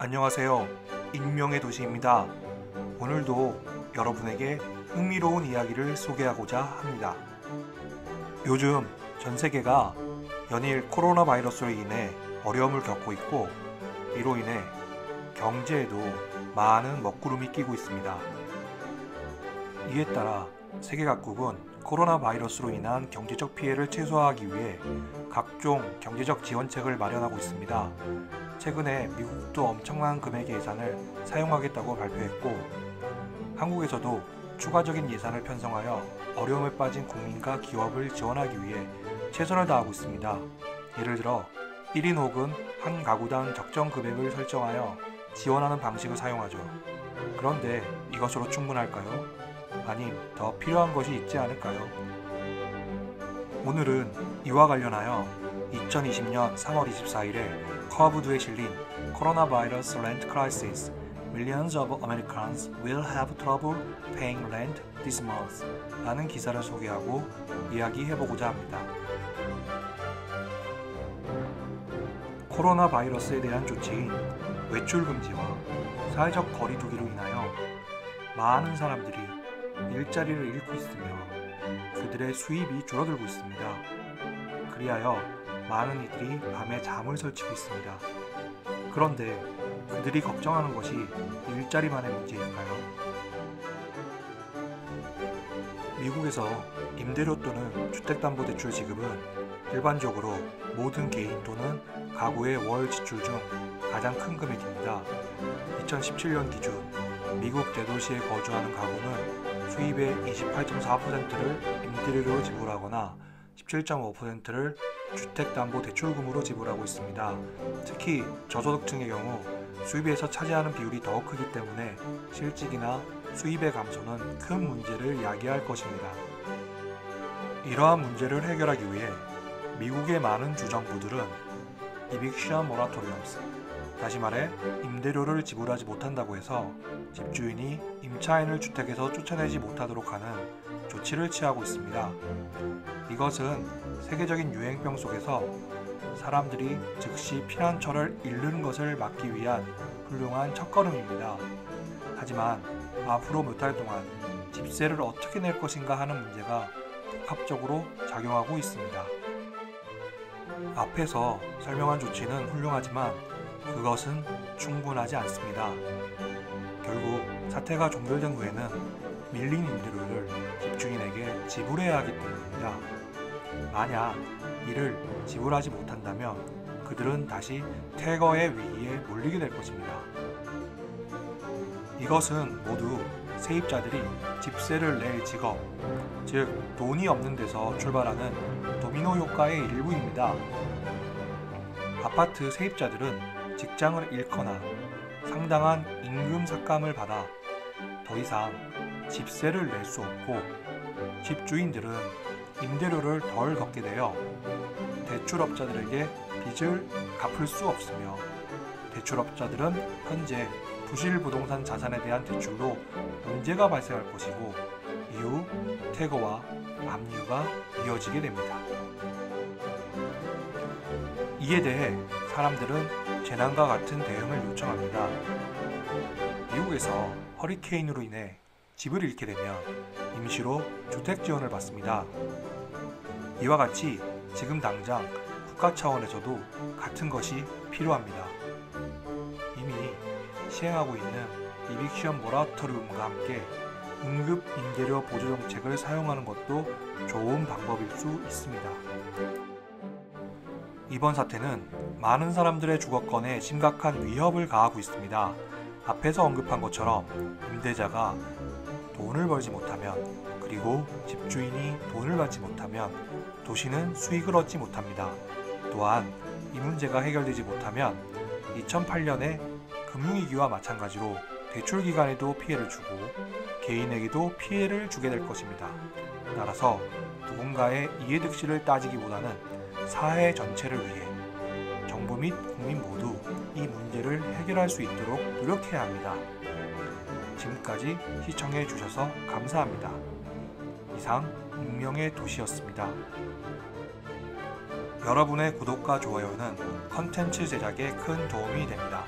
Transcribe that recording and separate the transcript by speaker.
Speaker 1: 안녕하세요. 익명의 도시입니다. 오늘도 여러분에게 흥미로운 이야기를 소개하고자 합니다. 요즘 전 세계가 연일 코로나 바이러스로 인해 어려움을 겪고 있고 이로 인해 경제에도 많은 먹구름이 끼고 있습니다. 이에 따라 세계 각국은 코로나 바이러스로 인한 경제적 피해를 최소화하기 위해 각종 경제적 지원책을 마련하고 있습니다. 최근에 미국도 엄청난 금액의 예산을 사용하겠다고 발표했고 한국에서도 추가적인 예산을 편성하여 어려움에 빠진 국민과 기업을 지원하기 위해 최선을 다하고 있습니다. 예를 들어 1인 혹은 한 가구당 적정 금액을 설정하여 지원하는 방식을 사용하죠. 그런데 이것으로 충분할까요? 아님 더 필요한 것이 있지 않을까요? 오늘은 이와 관련하여 2020년 3월 24일에 Curbed에 실린 Coronavirus rent crisis Millions of Americans will have trouble paying rent this month 라는 기사를 소개하고 이야기해보고자 합니다. 코로나 바이러스에 대한 조치인 외출 금지와 사회적 거리두기로 인하여 많은 사람들이 일자리를 잃고 있으며 그들의 수입이 줄어들고 있습니다. 그리하여 많은 이들이 밤에 잠을 설치고 있습니다. 그런데 그들이 걱정하는 것이 일자리만의 문제일까요? 미국에서 임대료 또는 주택담보대출 지급은 일반적으로 모든 개인 또는 가구의 월 지출 중 가장 큰 금액입니다. 2017년 기준 미국 대도시에 거주하는 가구는 수입의 28.4%를 임대료로 지불하거나 17.5%를 주택담보대출금으로 지불하고 있습니다. 특히 저소득층의 경우 수입에서 차지하는 비율이 더 크기 때문에 실직이나 수입의 감소는 큰 문제를 야기할 것입니다. 이러한 문제를 해결하기 위해 미국의 많은 주정부들은 이빅션 모라토리엄스, 다시 말해 임대료를 지불하지 못한다고 해서 집주인이 임차인을 주택에서 쫓아내지 못하도록 하는 조치를 취하고 있습니다. 이것은 세계적인 유행병 속에서 사람들이 즉시 피난처를 잃는 것을 막기 위한 훌륭한 첫걸음입니다. 하지만 앞으로 몇 달 동안 집세를 어떻게 낼 것인가 하는 문제가 복합적으로 작용하고 있습니다. 앞에서 설명한 조치는 훌륭하지만 그것은 충분하지 않습니다. 결국 사태가 종결된 후에는 밀린 임대료를 집주인에게 지불해야 하기 때문입니다. 만약 이를 지불하지 못한다면 그들은 다시 퇴거의 위기에 몰리게 될 것입니다. 이것은 모두 세입자들이 집세를 낼 직업, 즉 돈이 없는 데서 출발하는 도미노 효과의 일부입니다. 아파트 세입자들은 직장을 잃거나 상당한 임금 삭감을 받아 더 이상 집세를 낼 수 없고 집주인들은 임대료를 덜 걷게 되어 대출업자들에게 빚을 갚을 수 없으며 대출업자들은 현재 부실 부동산 자산에 대한 대출로 문제가 발생할 것이고 이후 퇴거와 압류가 이어지게 됩니다. 이에 대해 사람들은 재난과 같은 대응을 요청합니다. 미국에서 허리케인으로 인해 집을 잃게 되면 임시로 주택 지원을 받습니다. 이와 같이 지금 당장 국가 차원에서도 같은 것이 필요합니다. 이미 시행하고 있는 이빅션 모라토리움과 함께 응급 임대료 보조 정책을 사용하는 것도 좋은 방법일 수 있습니다. 이번 사태는 많은 사람들의 주거권에 심각한 위협을 가하고 있습니다. 앞에서 언급한 것처럼 임대자가 돈을 벌지 못하면 그리고 집주인이 돈을 받지 못하면 도시는 수익을 얻지 못합니다. 또한 이 문제가 해결되지 못하면 2008년에 금융위기와 마찬가지로 대출 기관에도 피해를 주고 개인에게도 피해를 주게 될 것입니다. 따라서 누군가의 이해득실을 따지기보다는 사회 전체를 위해 정부 및 국민 모두 이 문제를 해결할 수 있도록 노력해야 합니다. 지금까지 시청해 주셔서 감사합니다. 이상 익명의 도시였습니다. 여러분의 구독과 좋아요는 컨텐츠 제작에 큰 도움이 됩니다.